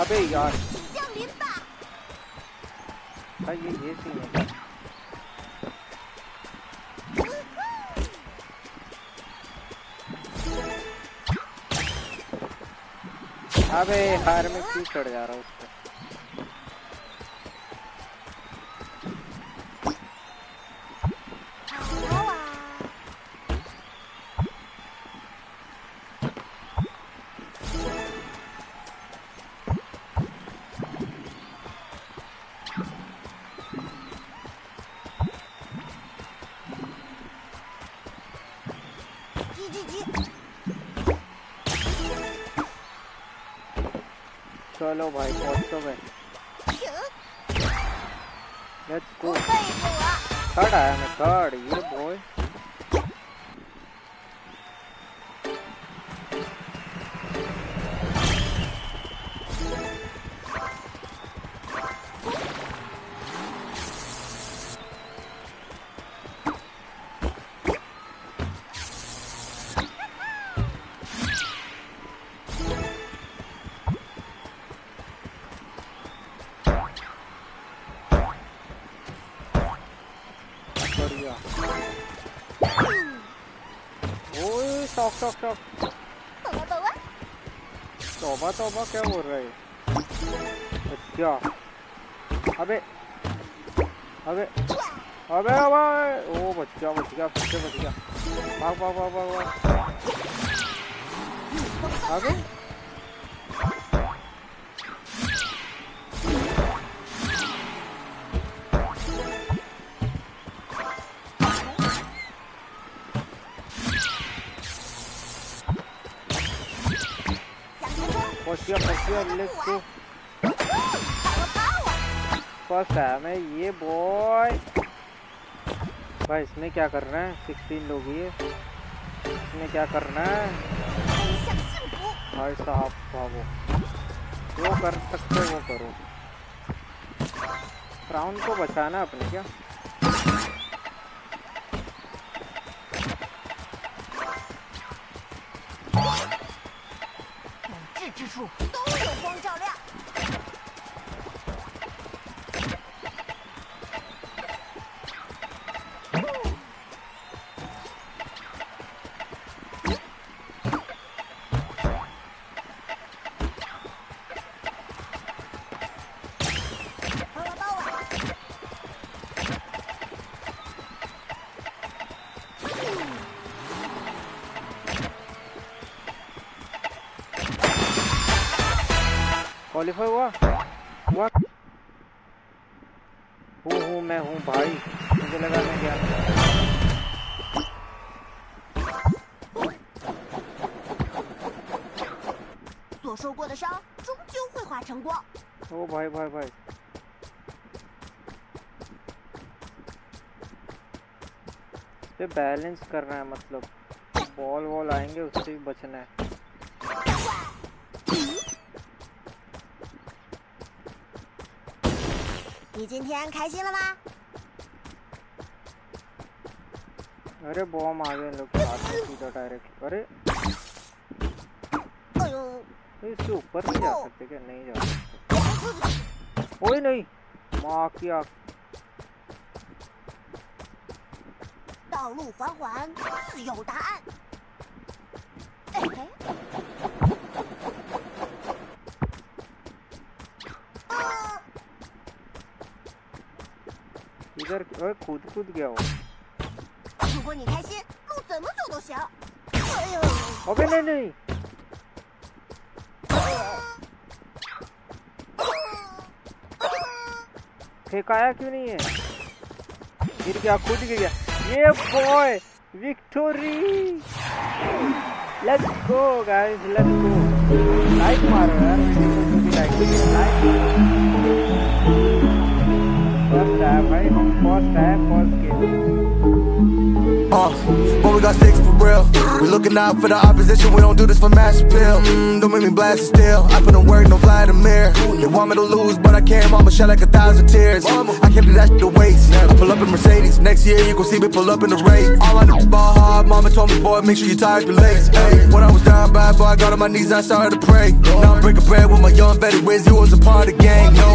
अबे यार। भाई, ये ये सीन है अबे, हार में क्यों चढ़ जा रहा हूँ उसको चलो भाई पहुंचो गए लेट्स गो थर्ड आया मैं थर्ड ये बॉय जाएगा ओए तोबा तोबा। क्या बोल रहे अच्छा। अबे। अबे। अबे अबे। ओ बच्चा बच गया बच गया भाग भाग भाग भाग भाग। अबे। पोशिया पोशिया लेट्स गो फ़र्स्ट है मैं ये बॉय भाई इसने क्या कर रहा है? सिक्सटीन लोग ये इसने क्या करना है? भाई साहब, भागो। जो कर सकते वो करो। क्राउन को बचाना अपने क्या? 之处都有光照亮。क्वालिफाई हुआ? हुआ हूँ हूँ मैं हूँ भाई? मुझे लगा मैं क्या? ओ भाई भाई भाई ये बैलेंस कर रहा है मतलब। बॉल वॉल आएँगे उससे भी बचना है। 你今天开心了吗？ अरे बॉम्ब आ गए इन लोग के हाथ में सीधा डायरेक्ट अरे 哎呦， ये इसके ऊपर नहीं जा सकते क्या नहीं जा सकते ओए नहीं माँ की आँख 道路缓缓，自有答案。 इधर ओए कूद कूद गया वो 如果你开心，路怎么走都行。哎呦， अबे नहीं नहीं फेंकाया क्यों नहीं है गिर गया कूद गया ये boy victory let's go guys let's go like मारो यार वीडियो को जो भी लाइक कीजिए लाइक फर्स्ट है भाई हम फर्स्ट है first game Uh, when we got sticks for real. We looking out for the opposition, we don't do this for mass appeal. Mm, don't make me blast it still. I put in work, no Vladimir. They want me to lose, but I can't. Mama shed like a thousand tears. I can't do that shit to waste. I pull pull up in Mercedes. Next year you gon' see me pull up in the race. All I know ball hard, mama told me, boy, make sure you tie up your legs. Hey, when I was down bad, boy, I got on my knees and I started to pray. Now I'm breaking bread with my young Betty Wiz, you was a part of the gang. No.